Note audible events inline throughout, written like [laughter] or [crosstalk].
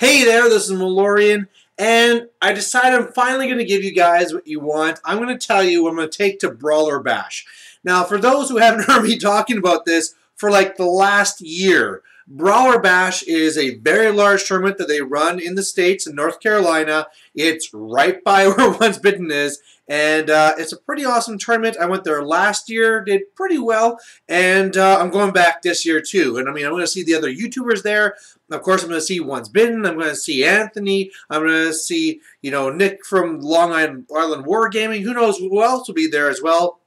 Hey there, this is Malorian, and I decided I'm finally going to give you guys what you want. I'm going to tell you what I'm going to take to Brawler Bash. Now, for those who haven't [laughs] heard me talking about this for like the last year, Brawler Bash is a very large tournament that they run in the States in North Carolina. It's right by [laughs] where Once Bitten is, and uh, it's a pretty awesome tournament. I went there last year, did pretty well, and uh, I'm going back this year too. And I mean, I'm going to see the other YouTubers there. Of course, I'm going to see Once Bitten. I'm going to see Anthony. I'm going to see, you know, Nick from Long Island, Island Wargaming. Who knows who else will be there as well.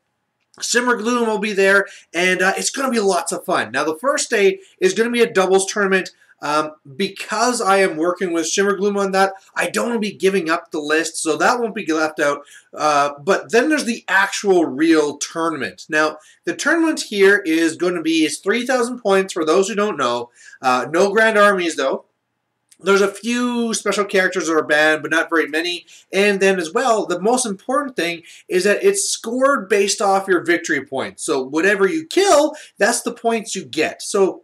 Shimmer Gloom will be there, and uh, it's going to be lots of fun. Now, the first day is going to be a doubles tournament. Um, because I am working with Shimmer Gloom on that, I don't want to be giving up the list, so that won't be left out. Uh, but then there's the actual real tournament. Now, the tournament here is going to be is 3,000 points for those who don't know. Uh, no Grand Armies, though. There's a few special characters that are banned, but not very many. And then as well, the most important thing is that it's scored based off your victory points. So whatever you kill, that's the points you get. So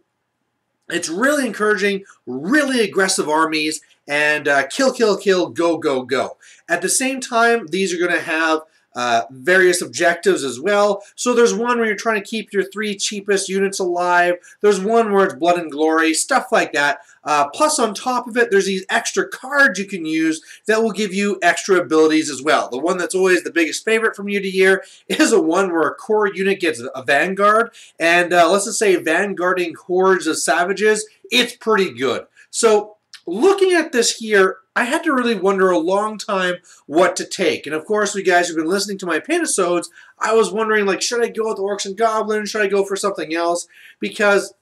it's really encouraging, really aggressive armies, and uh, kill, kill, kill, go, go, go. At the same time, these are going to have uh, various objectives as well. So there's one where you're trying to keep your three cheapest units alive. There's one where it's blood and glory, stuff like that. Uh, plus on top of it, there's these extra cards you can use that will give you extra abilities as well. The one that's always the biggest favorite from year to year [laughs] is a one where a core unit gets a vanguard. And uh, let's just say vanguarding hordes of savages, it's pretty good. So looking at this here, I had to really wonder a long time what to take. And of course, you guys who've been listening to my Panasodes, I was wondering, like, should I go with Orcs and Goblins? Should I go for something else? Because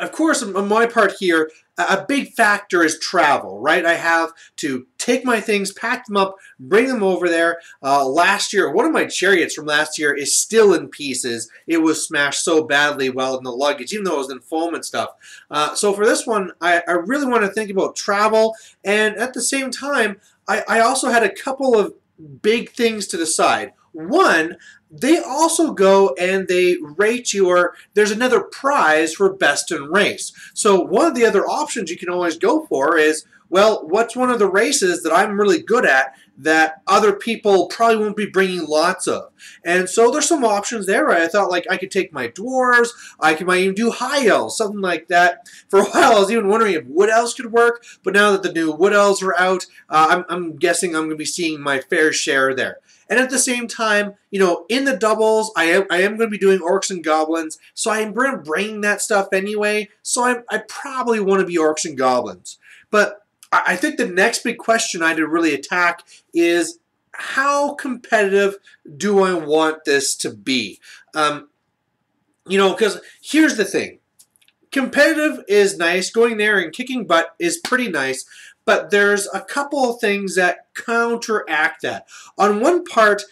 of course, on my part here, a big factor is travel, right? I have to take my things, pack them up, bring them over there. Uh, last year, one of my chariots from last year is still in pieces. It was smashed so badly while in the luggage, even though it was in foam and stuff. Uh, so for this one, I, I, really want to think about travel, and at the same time, I, I also had a couple of big things to decide. One, they also go and they rate your, there's another prize for best in race. So one of the other options you can always go for is, well, what's one of the races that I'm really good at that other people probably won't be bringing lots of? And so there's some options there. I thought like I could take my dwarves, I could might even do high elves, something like that. For a while I was even wondering if wood elves could work, but now that the new wood elves are out, uh, I'm, I'm guessing I'm going to be seeing my fair share there. And at the same time, you know, in the doubles, I am, I am going to be doing Orcs and Goblins, so I'm bringing that stuff anyway, so I, I probably want to be Orcs and Goblins. But I think the next big question I had to really attack is how competitive do I want this to be? Um, you know, because here's the thing. Competitive is nice. Going there and kicking butt is pretty nice. But there's a couple of things that counteract that. On one part,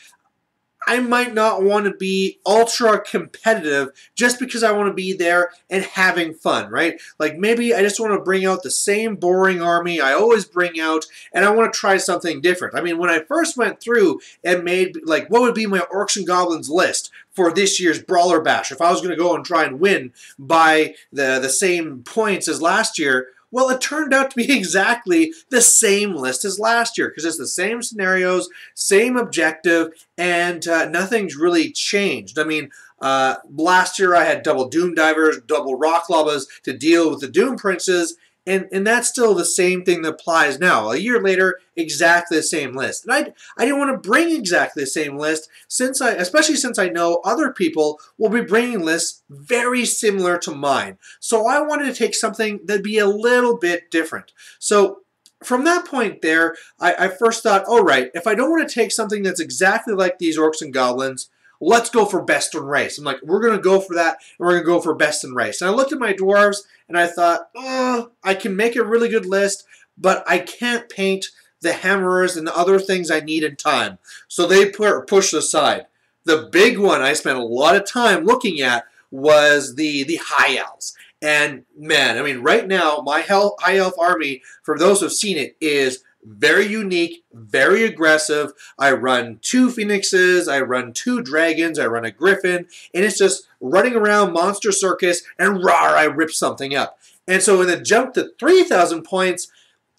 I might not want to be ultra competitive just because I want to be there and having fun, right? Like maybe I just want to bring out the same boring army I always bring out and I want to try something different. I mean, when I first went through and made, like, what would be my Orcs and Goblins list for this year's Brawler Bash? If I was going to go and try and win by the, the same points as last year, well, it turned out to be [laughs] exactly the same list as last year because it's the same scenarios, same objective, and uh, nothing's really changed. I mean, uh, last year I had double Doom Divers, double Rock Lobbers to deal with the Doom Princes, and, and that's still the same thing that applies now. A year later, exactly the same list. And I, I didn't want to bring exactly the same list, since I, especially since I know other people will be bringing lists very similar to mine. So I wanted to take something that'd be a little bit different. So from that point there, I, I first thought, all right, if I don't want to take something that's exactly like these Orcs and Goblins, let's go for best in race. I'm like, we're going to go for that, and we're going to go for best in race. And I looked at my dwarves, and I thought, oh, I can make a really good list, but I can't paint the hammerers and the other things I need in time. So they put, pushed aside. The big one I spent a lot of time looking at was the, the high elves. And man, I mean, right now, my high elf army, for those who've seen it, is very unique, very aggressive. I run two phoenixes, I run two dragons, I run a griffin, and it's just running around Monster Circus and rah, I rip something up. And so in the jump to 3,000 points,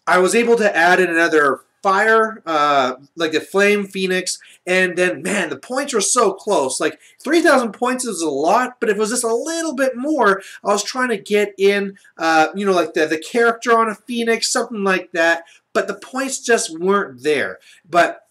I was able to add in another fire, uh, like the flame phoenix, and then man, the points were so close. Like 3,000 points is a lot, but if it was just a little bit more, I was trying to get in, uh, you know, like the the character on a phoenix, something like that. But the points just weren't there. But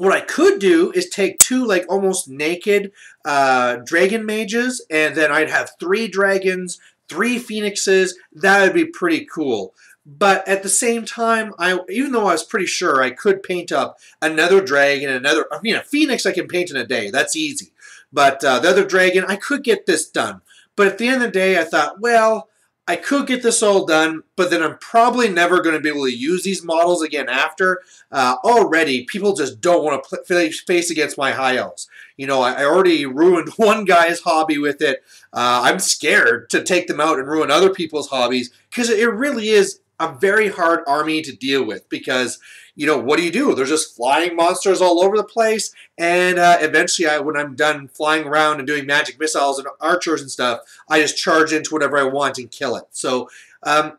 what I could do is take two like almost naked uh, dragon mages, and then I'd have three dragons, three phoenixes. That would be pretty cool. But at the same time, I even though I was pretty sure I could paint up another dragon, another I mean a phoenix I can paint in a day. That's easy. But uh, the other dragon, I could get this done. But at the end of the day, I thought, well, I could get this all done, but then I'm probably never going to be able to use these models again after. Uh, already, people just don't want to face against my high elves. You know, I, I already ruined [laughs] one guy's hobby with it. Uh, I'm scared to take them out and ruin other people's hobbies because it really is a very hard army to deal with because you know what do you do? There's just flying monsters all over the place. And uh, eventually I, when i'm done flying around and doing magic missiles and archers and stuff i just charge into whatever i want and kill it. So um,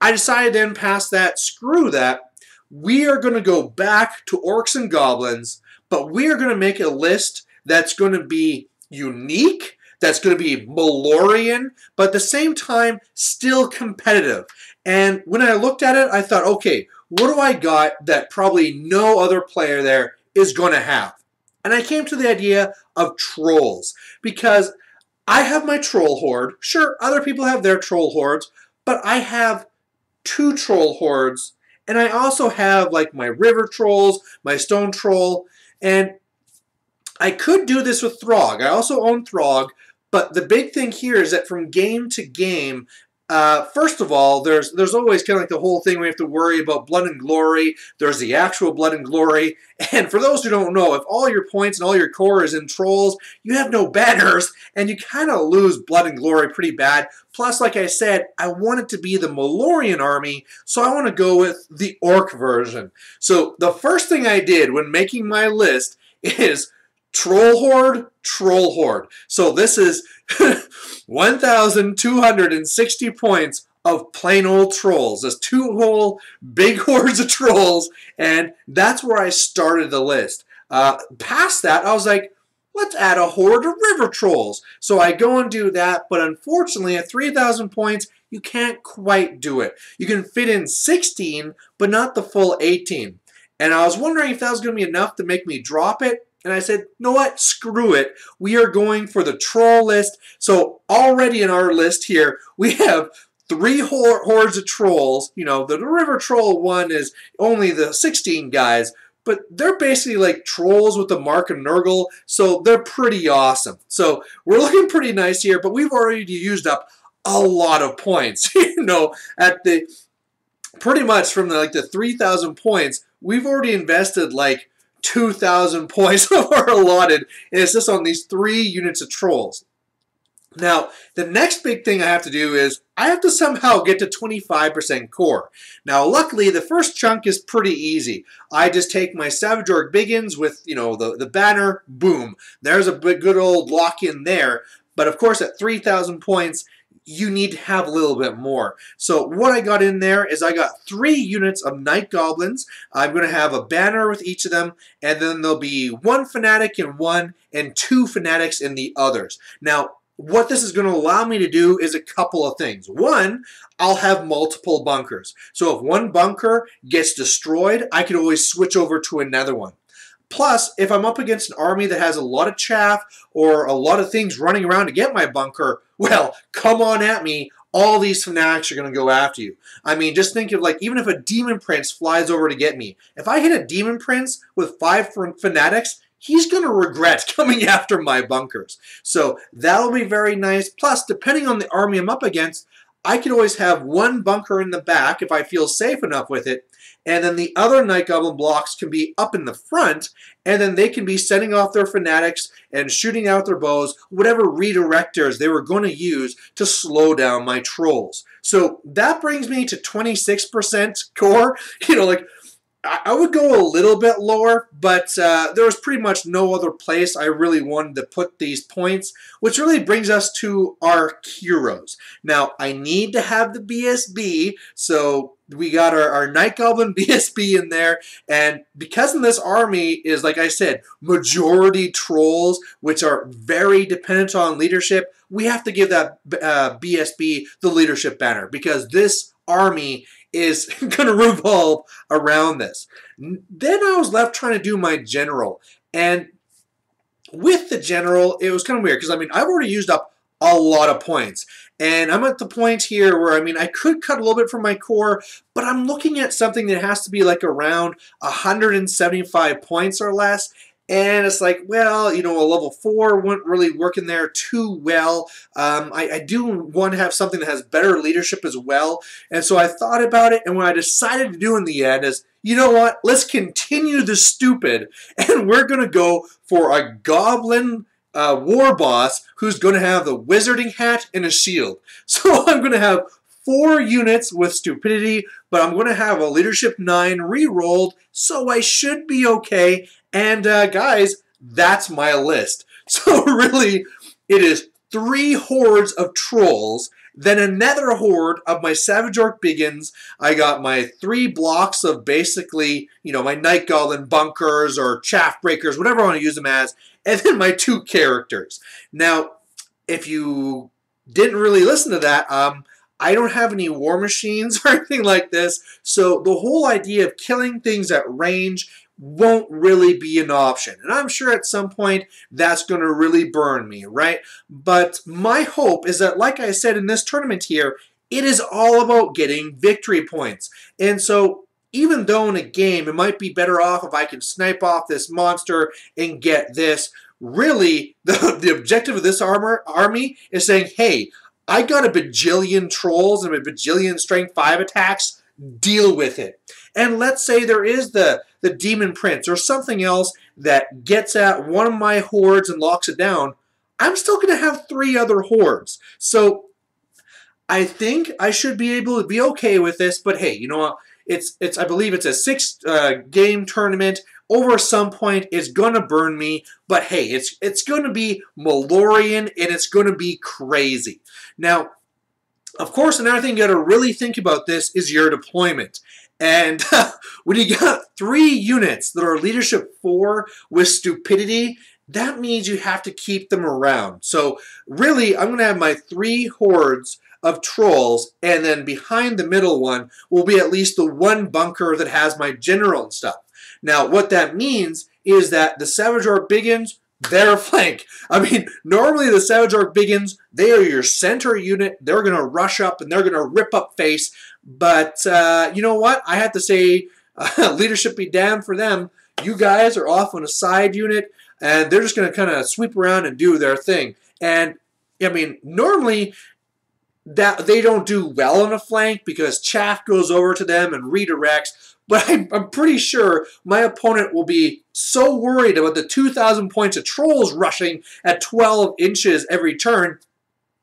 i decided then past that screw that we are going to go back to orcs and goblins but we are going to make a list that's going to be unique that's going to be Malorian, but at the same time, still competitive. And when I looked at it, I thought, okay, what do I got that probably no other player there is going to have? And I came to the idea of trolls because I have my troll horde. Sure, other people have their troll hordes, but I have two troll hordes. And I also have like my river trolls, my stone troll, and I could do this with Throg. I also own Throg, but the big thing here is that from game to game, uh, first of all, there's there's always kind of like the whole thing we have to worry about blood and glory. There's the actual blood and glory, [laughs] and for those who don't know, if all your points and all your core is in trolls, you have no banners, and you kind of lose blood and glory pretty bad. Plus, like I said, I want it to be the Malorian army, so I want to go with the orc version. So the first thing I did when making my list [laughs] is Troll Horde, Troll Horde. So this is [laughs] 1,260 points of plain old trolls. There's two whole big [laughs] hordes of trolls, and that's where I started the list. Uh, past that, I was like, let's add a horde of river trolls. So I go and do that, but unfortunately at 3,000 points, you can't quite do it. You can fit in 16, but not the full 18. And I was wondering if that was going to be enough to make me drop it, and I said, you know what? Screw it. We are going for the troll list. So already in our list here, we have three hordes of trolls. You know, the river troll one is only the 16 guys, but they're basically like trolls with the mark of Nurgle, so they're pretty awesome. So we're looking pretty nice here, but we've already used up a lot of points. [laughs] you know, at the pretty much from the, like the 3,000 points, we've already invested like 2,000 [laughs] points [laughs] are allotted, and it's just on these three units of trolls. Now, the next big thing I have to do is I have to somehow get to 25% core. Now, luckily, the first chunk is pretty easy. I just take my Savage Orc Big'uns with, you know, the, the banner, boom. There's a good old lock in there. But of course, at 3,000 points, you need to have a little bit more. So what I got in there is I got three units of Night Goblins. I'm going to have a banner with each of them, and then there'll be one Fanatic in one and two Fanatics in the others. Now, what this is going to allow me to do is a couple of things. One, I'll have multiple bunkers. So if one bunker gets destroyed, I can always switch over to another one. Plus, if I'm up against an army that has a lot of chaff or a lot of things running around to get my bunker, [laughs] well, come on at me. All these fanatics are going to go after you. I mean, just think of like, even if a demon prince flies over to get me, if I hit a demon prince with five fanatics, he's going to regret [laughs] coming after my bunkers. So that'll be very nice. Plus, depending on the army I'm up against, I can always have one bunker in the back if I feel safe enough with it, and then the other Night Goblin blocks can be up in the front, and then they can be sending off their fanatics and shooting out their bows, whatever redirectors they were going to use to slow down my trolls. So that brings me to 26% core. [laughs] You know, like I would go a little bit lower, but uh, there was pretty much no other place I really wanted to put these points, which really brings us to our heroes. Now, I need to have the BSB, so we got our, our Night Goblin [laughs] BSB in there, and because in this army is, like I said, majority trolls, which are very dependent on leadership, we have to give that uh, BSB the leadership banner, because this army is [laughs] going to revolve around this. Then I was left trying to do my general. And with the general, it was kind of weird because, I mean, I've already used up a lot of points. And I'm at the point here where, I mean, I could cut a little bit from my core, but I'm looking at something that has to be like around 175 points or less. And it's like, well, you know, a level 4 wouldn't really work in there too well. Um, I, I, do want to have something that has better leadership as well. And so I thought about it, and what I decided to do in the end is, you know what, let's continue the stupid, [laughs] and we're going to go for a goblin uh, war boss who's going to have the wizarding hat and a shield. [laughs] So I'm going to have four units with stupidity, but I'm going to have a leadership 9 re-rolled, so I should be okay. And uh, guys, that's my list. [laughs] So really, it is three hordes of trolls, then another horde of my Savage Orc Big'uns. I got my three blocks of basically, you know, my Night Goblin bunkers or chaff breakers, whatever I want to use them as, and then my two characters. Now, if you didn't really listen to that, um, I don't have any war machines [laughs] or anything like this, so the whole idea of killing things at range won't really be an option. And I'm sure at some point that's going to really burn me, right? But my hope is that, like I said in this tournament here, it is all about getting victory points. And so even though in a game it might be better off if I can snipe off this monster and get this, really [laughs] the, the objective of this armor army is saying, hey, I got a bajillion trolls and a bajillion strength 5 attacks, deal with it. And let's say there is the the Demon Prince, or something else that gets at one of my hordes and locks it down, I'm still going to have three other hordes. So I think I should be able to be okay with this, but hey, you know what? It's, it's I believe it's a six uh, game tournament. Over some point, it's going to burn me, but hey, it's, it's going to be Malorian and it's going to be crazy. Now, of course, another thing you got to really think about this is your deployment. And [laughs] when you got three units that are leadership four with stupidity, that means you have to keep them around. So really, I'm going to have my three hordes of trolls, and then behind the middle one will be at least the one bunker that has my general and stuff. Now, what that means is that the Savage Orc Big'uns, they're flank. I mean, normally the Savage Orc Big'uns, they are your center unit. They're going to rush up and they're going to rip up face. But uh, you know what? I have to say, uh, [laughs] leadership be damned for them. You guys are off on a side unit, and they're just going to kind of sweep around and do their thing. And I mean, normally that they don't do well on a flank because chaff goes over to them and redirects. But I'm, I'm pretty sure my opponent will be so worried about the 2,000 points of trolls rushing at 12 inches every turn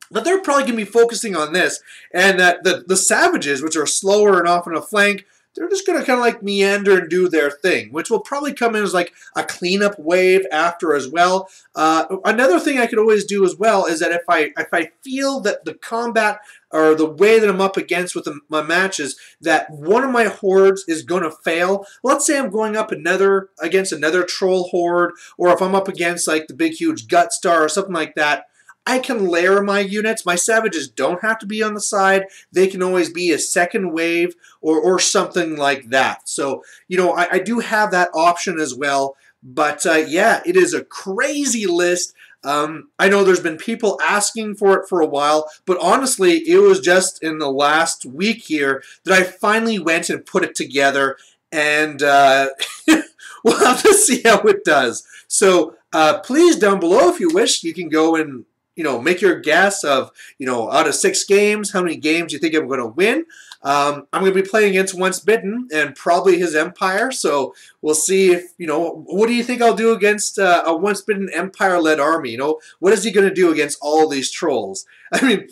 that they're probably going to be focusing on this, and that the, the Savages, which are slower and often a flank, they're just going to kind of like meander and do their thing, which will probably come in as like a cleanup wave after as well. Uh, another thing I could always do as well is that if I if I feel that the combat or the way that I'm up against with the, my matches that one of my hordes is going to fail. Let's say I'm going up another against another troll horde, or if I'm up against like the big huge gut star or something like that I can layer my units. My savages don't have to be on the side. They can always be a second wave or, or something like that. So, you know, I, I do have that option as well. But uh, yeah, it is a crazy list. Um, I know there's been people asking for it for a while, but honestly, it was just in the last week here that I finally went and put it together, and uh, [laughs] we'll have to see how it does. So uh, please, down below, if you wish, you can go and you know, make your guess of, you know, out of six games, how many games you think I'm going to win. Um, I'm going to be playing against Once Bitten and probably his Empire, so we'll see if, you know, what do you think I'll do against uh, a Once Bitten Empire-led army? You know, what is he going to do against all these trolls? [laughs] I mean,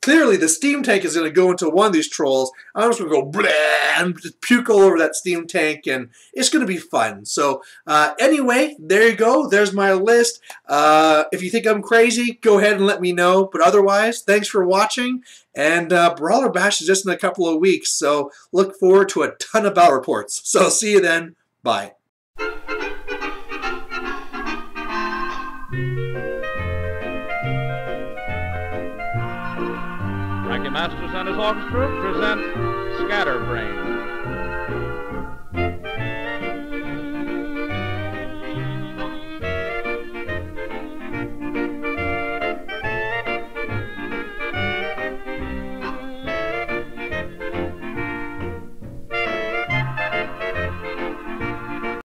clearly the steam tank is going to go into one of these trolls. I'm just going to go and just puke all over that steam tank, and it's going to be fun. So uh, anyway, there you go. There's my list. Uh, if you think I'm crazy, go ahead and let me know. But otherwise, thanks for watching. And uh, Brawler Bash is just in a couple of weeks, so look forward to a ton of battle reports. So see you then. Bye. Frankie Masters and his orchestra present Scatterbrain.